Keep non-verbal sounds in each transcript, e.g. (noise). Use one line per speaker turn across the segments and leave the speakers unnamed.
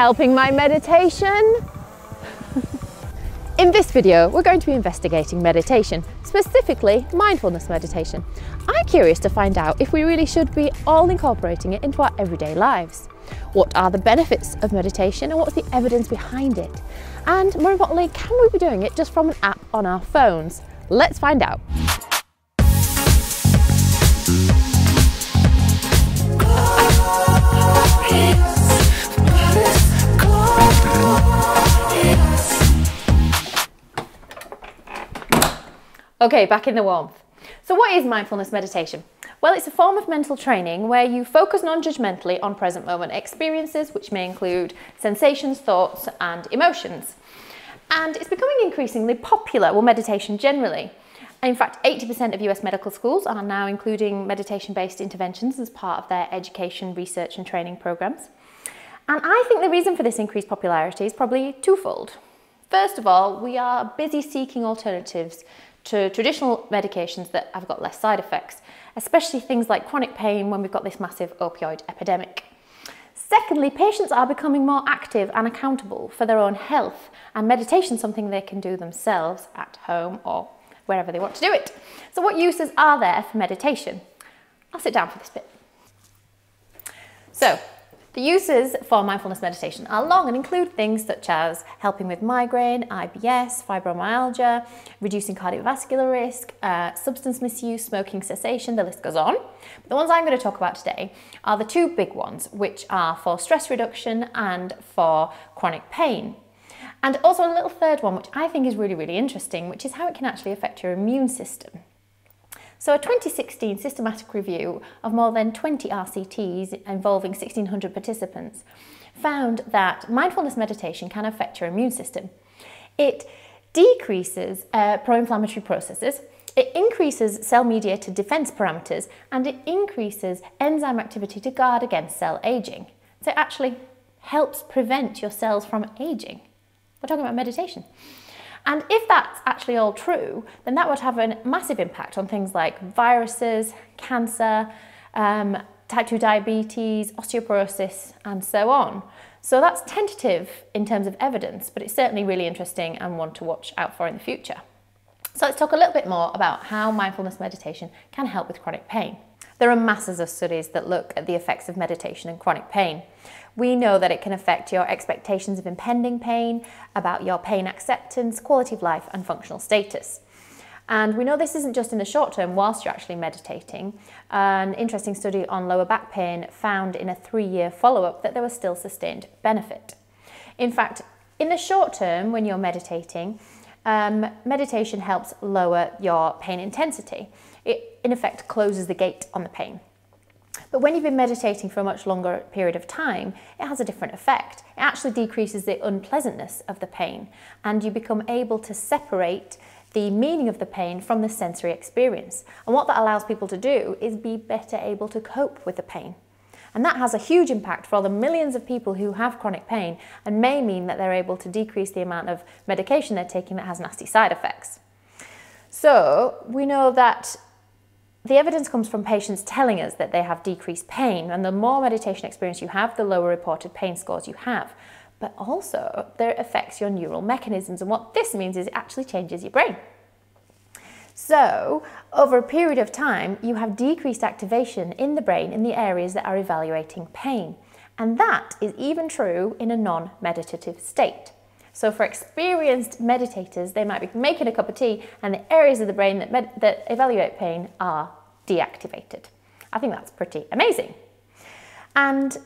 Helping my meditation. (laughs) In this video, we're going to be investigating meditation, specifically mindfulness meditation. I'm curious to find out if we really should be all incorporating it into our everyday lives. What are the benefits of meditation and what's the evidence behind it? And more importantly, can we be doing it just from an app on our phones? Let's find out. Okay, back in the warmth. So what is mindfulness meditation? Well, it's a form of mental training where you focus non-judgmentally on present moment experiences, which may include sensations, thoughts, and emotions. And it's becoming increasingly popular, well, meditation generally. In fact, 80% of US medical schools are now including meditation-based interventions as part of their education, research, and training programs. And I think the reason for this increased popularity is probably twofold. First of all, we are busy seeking alternatives to traditional medications that have got less side effects, especially things like chronic pain when we've got this massive opioid epidemic. Secondly, patients are becoming more active and accountable for their own health, and meditation something they can do themselves at home or wherever they want to do it. So what uses are there for meditation? I'll sit down for this bit. So the uses for mindfulness meditation are long and include things such as helping with migraine, IBS, fibromyalgia, reducing cardiovascular risk, uh, substance misuse, smoking cessation, the list goes on. But the ones I'm going to talk about today are the two big ones, which are for stress reduction and for chronic pain. And also a little third one, which I think is really, really interesting, which is how it can actually affect your immune system. So a 2016 systematic review of more than 20 RCTs involving 1600 participants found that mindfulness meditation can affect your immune system. It decreases uh, pro-inflammatory processes, it increases cell-mediated defense parameters, and it increases enzyme activity to guard against cell aging. So it actually helps prevent your cells from aging. We're talking about meditation. And if that's actually all true, then that would have a massive impact on things like viruses, cancer, um, type 2 diabetes, osteoporosis, and so on. So that's tentative in terms of evidence, but it's certainly really interesting and one to watch out for in the future. So let's talk a little bit more about how mindfulness meditation can help with chronic pain. There are masses of studies that look at the effects of meditation and chronic pain. We know that it can affect your expectations of impending pain, about your pain acceptance, quality of life, and functional status. And we know this isn't just in the short term whilst you're actually meditating. An interesting study on lower back pain found in a three year follow up that there was still sustained benefit. In fact, in the short term, when you're meditating, um, meditation helps lower your pain intensity. In effect, closes the gate on the pain. But when you've been meditating for a much longer period of time, it has a different effect. It actually decreases the unpleasantness of the pain, and you become able to separate the meaning of the pain from the sensory experience. And what that allows people to do is be better able to cope with the pain. And that has a huge impact for all the millions of people who have chronic pain and may mean that they're able to decrease the amount of medication they're taking that has nasty side effects. So we know that the evidence comes from patients telling us that they have decreased pain, and the more meditation experience you have, the lower reported pain scores you have. But also, there affects your neural mechanisms, and what this means is it actually changes your brain. So, over a period of time, you have decreased activation in the brain in the areas that are evaluating pain. And that is even true in a non meditative state. So, for experienced meditators, they might be making a cup of tea and the areas of the brain that, that evaluate pain are deactivated. I think that's pretty amazing. And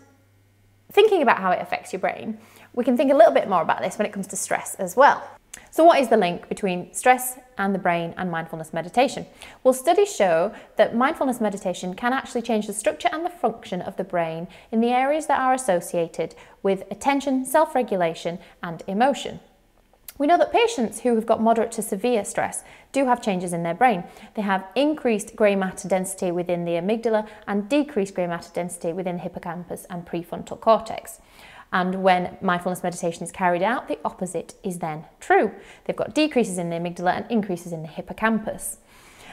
thinking about how it affects your brain, we can think a little bit more about this when it comes to stress as well. So what is the link between stress and the brain and mindfulness meditation? Well, studies show that mindfulness meditation can actually change the structure and the function of the brain in the areas that are associated with attention, self-regulation and emotion. We know that patients who have got moderate to severe stress do have changes in their brain. They have increased grey matter density within the amygdala and decreased grey matter density within the hippocampus and prefrontal cortex. And when mindfulness meditation is carried out, the opposite is then true. They've got decreases in the amygdala and increases in the hippocampus.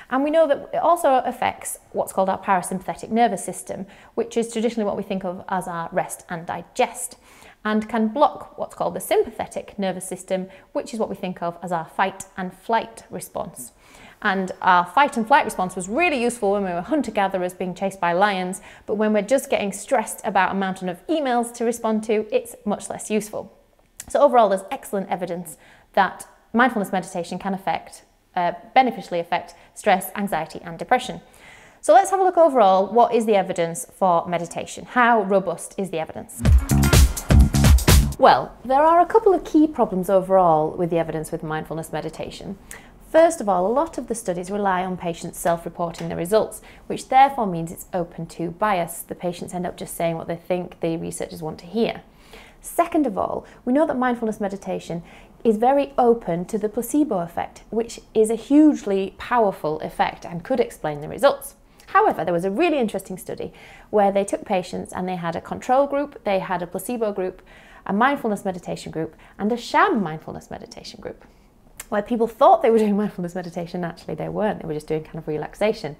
And we know that it also affects what's called our parasympathetic nervous system, which is traditionally what we think of as our rest and digest. And can block what's called the sympathetic nervous system, which is what we think of as our fight and flight response. And our fight and flight response was really useful when we were hunter gatherers being chased by lions, but when we're just getting stressed about a mountain of emails to respond to, it's much less useful. So, overall, there's excellent evidence that mindfulness meditation can affect, uh, beneficially affect stress, anxiety, and depression. So, let's have a look overall. What is the evidence for meditation? How robust is the evidence? Well, there are a couple of key problems overall with the evidence with mindfulness meditation. First of all, a lot of the studies rely on patients self reporting the results, which therefore means it's open to bias. The patients end up just saying what they think the researchers want to hear. Second of all, we know that mindfulness meditation is very open to the placebo effect, which is a hugely powerful effect and could explain the results. However, there was a really interesting study where they took patients and they had a control group, they had a placebo group, a mindfulness meditation group, and a sham mindfulness meditation group where people thought they were doing (laughs) mindfulness meditation, actually they weren't, they were just doing kind of relaxation.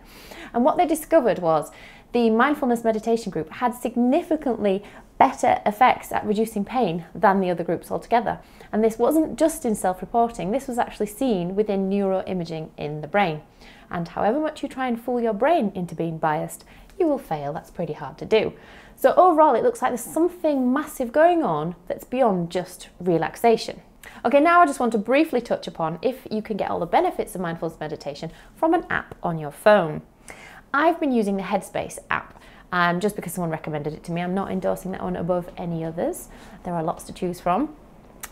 And what they discovered was the mindfulness meditation group had significantly better effects at reducing pain than the other groups altogether. And this wasn't just in self reporting, this was actually seen within neuroimaging in the brain. And however much you try and fool your brain into being biased, you will fail. That's pretty hard to do. So, overall, it looks like there's something massive going on that's beyond just relaxation. Okay, now I just want to briefly touch upon if you can get all the benefits of mindfulness meditation from an app on your phone. I've been using the Headspace app um, just because someone recommended it to me. I'm not endorsing that one above any others. There are lots to choose from.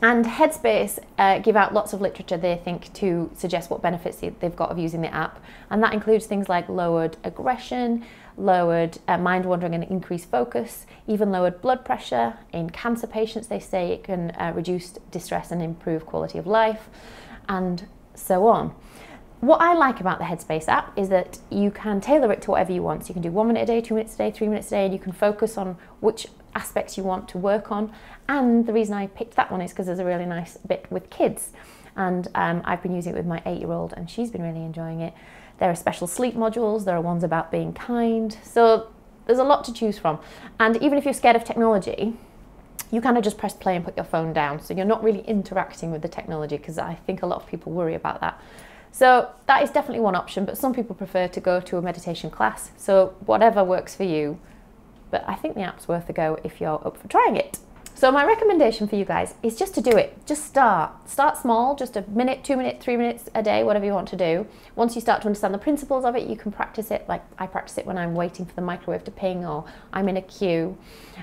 And Headspace uh, give out lots of literature they think to suggest what benefits they've got of using the app. And that includes things like lowered aggression, lowered uh, mind wandering and increased focus, even lowered blood pressure. In cancer patients, they say it can uh, reduce distress and improve quality of life, and so on. What I like about the Headspace app is that you can tailor it to whatever you want. So you can do one minute a day, two minutes a day, three minutes a day, and you can focus on which aspects you want to work on. And the reason I picked that one is because there's a really nice bit with kids. And um, I've been using it with my eight year old, and she's been really enjoying it. There are special sleep modules, there are ones about being kind. So there's a lot to choose from. And even if you're scared of technology, you kind of just press play and put your phone down. So you're not really interacting with the technology because I think a lot of people worry about that. So that is definitely one option, but some people prefer to go to a meditation class. So whatever works for you. But I think the app's worth a go if you're up for trying it. So my recommendation for you guys is just to do it. Just start. Start small, just a minute, two minutes, three minutes a day, whatever you want to do. Once you start to understand the principles of it, you can practice it. Like I practice it when I'm waiting for the microwave to ping or I'm in a queue.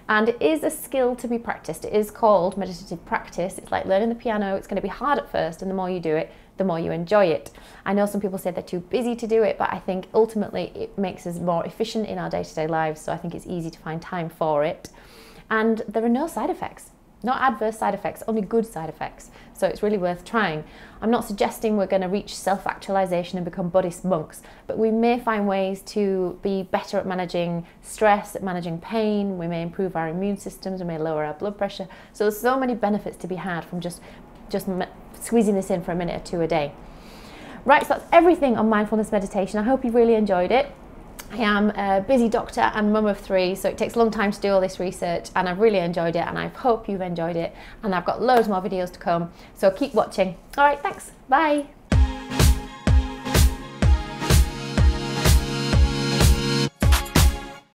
And it is a skill to be practiced. It is called meditative practice. It's like learning the piano. It's going to be hard at first, and the more you do it, the more you enjoy it. I know some people say they're too busy to do it, but I think ultimately it makes us more efficient in our day to day lives. So I think it's easy to find time for it and there are no side effects. Not adverse side effects, only good side effects. So it's really worth trying. I'm not suggesting we're going to reach self actualization and become Buddhist monks, but we may find ways to be better at managing stress, at managing pain. We may improve our immune systems, we may lower our blood pressure. So there's so many benefits to be had from just, just squeezing this in for a minute or two a day. Right, so that's everything on mindfulness meditation. I hope you really enjoyed it. I am a busy doctor and mum of three, so it takes a long time to do all this research, and I've really enjoyed it, and I hope you've enjoyed it. And I've got loads more videos to come, so keep watching. All right, thanks. Bye.